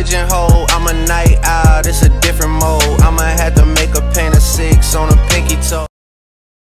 pigeonhole. I'm a night owl, it's a different mode. I'ma have to make a pain of six on a pinky toe.